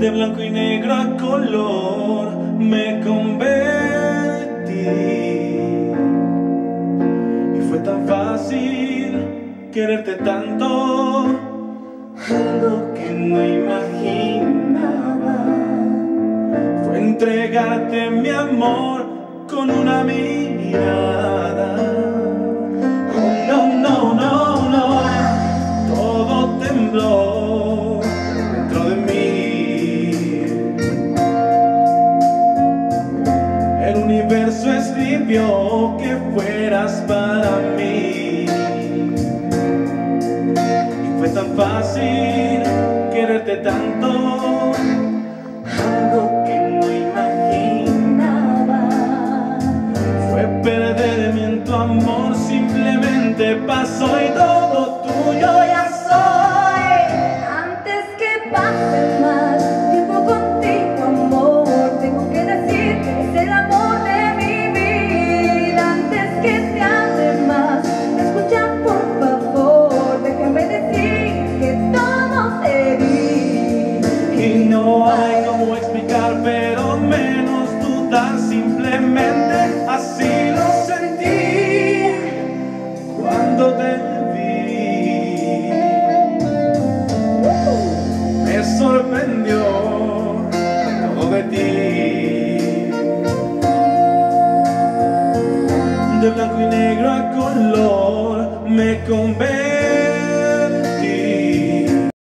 de blanco y negro a color me convertí. Y fue tan fácil quererte tanto, algo que no imaginaba. Fue entregarte mi amor con una mirada. Universo escribió que fueras para mí. Y fue tan fácil quererte tanto, algo que no imaginaba. Fue perderme en tu amor, simplemente pasó y así lo sentí cuando te vi. Me sorprendió todo de ti. De blanco y negro a color me convencí.